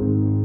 you